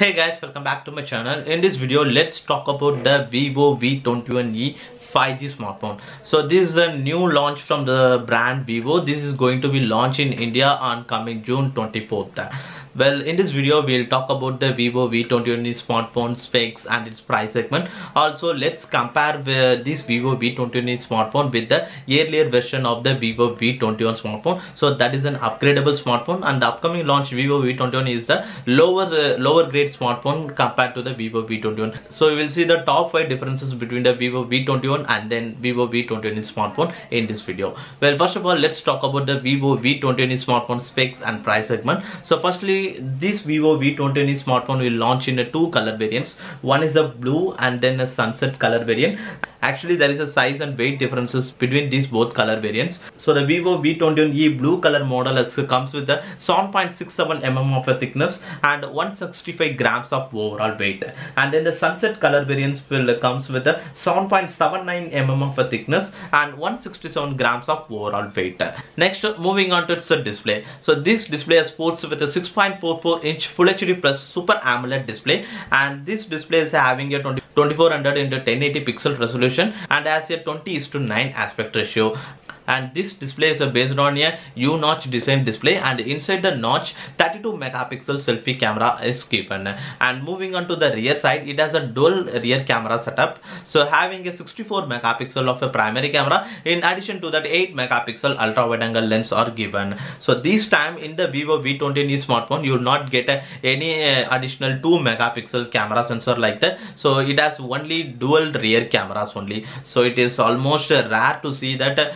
Hey guys, welcome back to my channel. In this video, let's talk about the Vivo V21e 5G smartphone. So this is a new launch from the brand Vivo. This is going to be launched in India on coming June 24th. Well, in this video, we'll talk about the Vivo V21e smartphone specs and its price segment. Also, let's compare this Vivo V21e smartphone with the earlier version of the Vivo V21 smartphone. So that is an upgradable smartphone and the upcoming launch Vivo V21 is the lower uh, lower grade smartphone compared to the Vivo V21. So we will see the top 5 differences between the Vivo V21 and then Vivo V21 smartphone in this video. Well, first of all, let's talk about the Vivo V21 smartphone specs and price segment. So firstly, this Vivo V20 smartphone will launch in two color variants. One is a blue and then a sunset color variant. Actually, there is a size and weight differences between these both color variants. So the Vivo V21e blue color model comes with a 7.67 mm of a thickness and 165 grams of overall weight. And then the sunset color variants will comes with a 7.79 mm of a thickness and 167 grams of overall weight. Next, moving on to its display. So this display sports with a 6.44 inch Full HD plus Super AMOLED display and this display is having a 20 2400 into 1080 pixel resolution and has a 20 is to 9 aspect ratio and this display is based on a U-notch design display. And inside the notch 32 megapixel selfie camera is given. And moving on to the rear side it has a dual rear camera setup. So having a 64 megapixel of a primary camera in addition to that 8 megapixel ultra wide angle lens are given. So this time in the Vivo V20e smartphone you will not get any uh, additional 2 megapixel camera sensor like that. So it has only dual rear cameras only. So it is almost uh, rare to see that uh,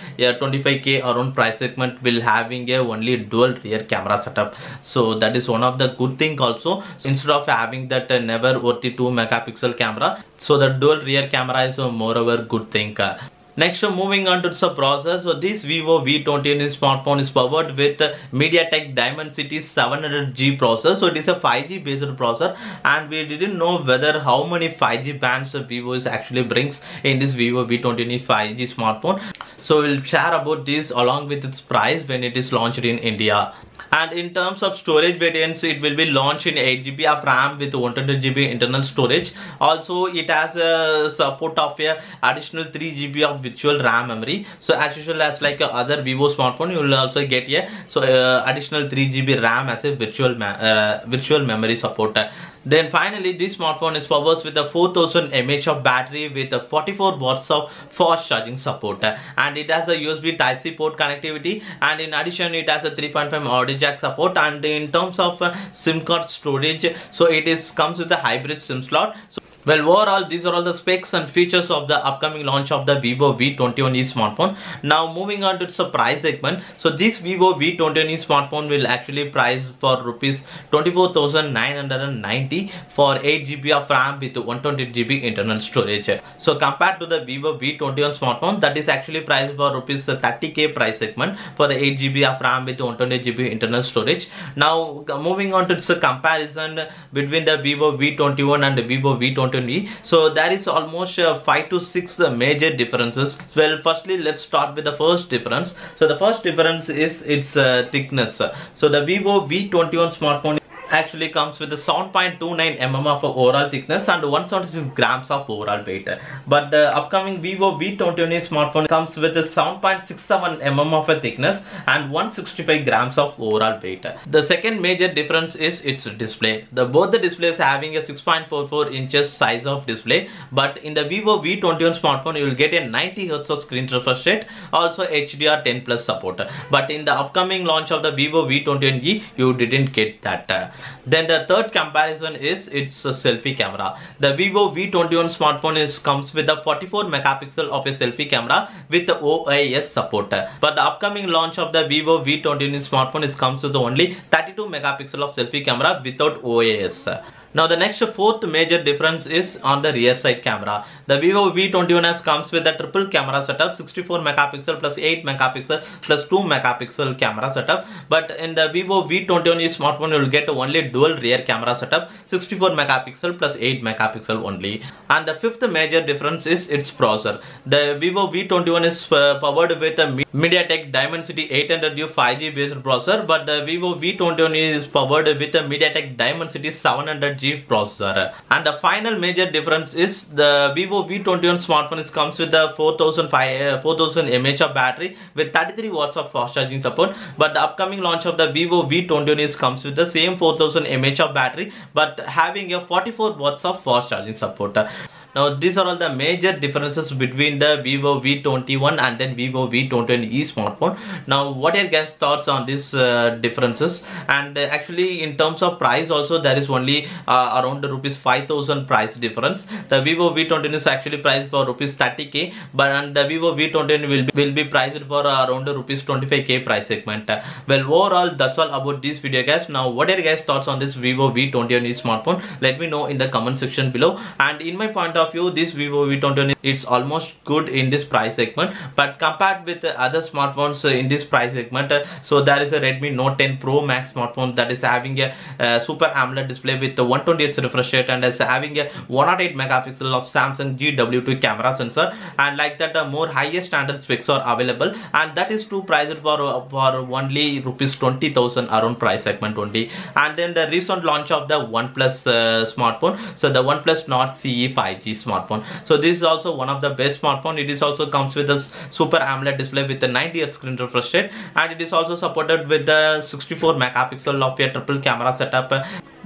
25k around price segment will having a only dual rear camera setup. So that is one of the good thing also. So instead of having that uh, never worthy 2 megapixel camera so the dual rear camera is a moreover good thing uh, Next, moving on to the processor. So this Vivo V20 smartphone is powered with MediaTek Dimensity 700G processor. So it is a 5G based processor, and we didn't know whether how many 5G bands Vivo is actually brings in this Vivo V20 5G smartphone. So we'll share about this along with its price when it is launched in India and in terms of storage variants it will be launched in 8GB of RAM with 120GB internal storage. Also it has a support of a additional 3GB of virtual RAM memory. So as usual as like other Vivo smartphone you will also get a so uh, additional 3GB RAM as a virtual uh, virtual memory support then finally this smartphone is powered with a 4000 mAh of battery with a 44 watts of fast charging support. And it has a USB type C port connectivity. And in addition it has a 3.5 audio jack support. And in terms of uh, SIM card storage so it is comes with a hybrid SIM slot. So well, overall, these are all the specs and features of the upcoming launch of the Vivo V21e smartphone. Now, moving on to the price segment. So, this Vivo V21e smartphone will actually price for rupees 24,990 for 8GB of RAM with 128GB internal storage. So, compared to the Vivo V21 smartphone, that is actually priced for rupees 30k price segment for the 8GB of RAM with 128GB internal storage. Now, moving on to the comparison between the Vivo V21 and the Vivo V20 so there is almost uh, five to six uh, major differences. Well firstly let's start with the first difference. So the first difference is its uh, thickness. So the vivo v21 smartphone actually comes with a 7.29 mm of overall thickness and 176 grams of overall weight. But the upcoming Vivo V20 smartphone comes with a 7.67 mm of a thickness and 165 grams of overall weight. The second major difference is its display. The both the displays having a 6.44 inches size of display, but in the Vivo V21 smartphone you will get a 90 Hz of screen refresh rate, also HDR10 plus support. But in the upcoming launch of the Vivo V21e, you didn't get that. Then the third comparison is its a selfie camera. The Vivo V21 smartphone is comes with a 44 megapixel of a selfie camera with the OIS support. But the upcoming launch of the Vivo V21 smartphone is comes with only 32 megapixel of selfie camera without OIS. Now the next fourth major difference is on the rear side camera. The Vivo V21s comes with a triple camera setup 64 megapixel plus 8 megapixel plus 2 megapixel camera setup. But in the Vivo V21 smartphone you will get only dual rear camera setup 64 megapixel plus 8 megapixel only. And the fifth major difference is its processor. The Vivo V21 is uh, powered with a MediaTek Dimensity 800U 5G based processor but the Vivo V21 is powered with a MediaTek Dimensity 700G 5G processor. And the final major difference is the Vivo V21 smartphone is comes with a 4000 4000 uh, mAh battery with 33 watts of fast charging support. But the upcoming launch of the Vivo V21 is comes with the same 4000 mAh of battery but having a 44 watts of fast charging support now these are all the major differences between the vivo v21 and then vivo v21e smartphone. Now what are your guys thoughts on these uh, differences? And uh, actually in terms of price also there is only uh, around the rupees 5000 price difference. The vivo v21 is actually priced for rupees 30k but and the vivo v21 will be, will be priced for around the rupees 25k price segment. Well overall that's all about this video guys. Now what are your guys thoughts on this vivo v21e smartphone? Let me know in the comment section below. And in my point of of view this vivo v21 it's almost good in this price segment. But compared with other smartphones in this price segment so there is a redmi note 10 pro max smartphone that is having a, super amoled display with the 120 refresh rate and is having a 108 megapixel of samsung gw2 camera sensor. And like that uh, more highest standard specs are available. And that is to price it for for only rupees 20000 around price segment only. And then the recent launch of the oneplus uh, smartphone. So the oneplus nord ce 5g smartphone. So this is also one of the best smartphone. It is also comes with a super amoled display with a 90 Hz screen refresh rate. And it is also supported with the 64 megapixel of a triple camera setup.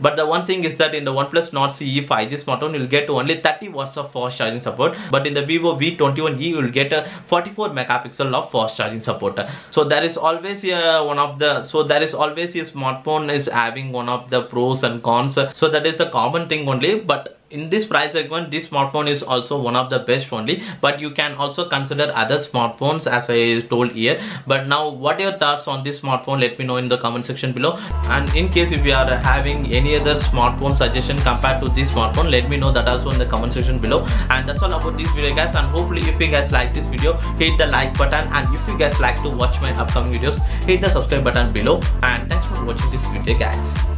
But the one thing is that in the OnePlus Nord CE 5G smartphone you'll get only 30 watts of fast charging support. But in the Vivo V21e you will get a 44 megapixel of fast charging support. So there is always a, one of the so there is always a smartphone is having one of the pros and cons. So that is a common thing only. But in this price segment this smartphone is also one of the best only but you can also consider other smartphones as i told here. But now what are your thoughts on this smartphone? Let me know in the comment section below. And in case if you are having any other smartphone suggestion compared to this smartphone let me know that also in the comment section below. And that's all about this video guys. And hopefully if you guys like this video hit the like button. And if you guys like to watch my upcoming videos hit the subscribe button below. And thanks for watching this video guys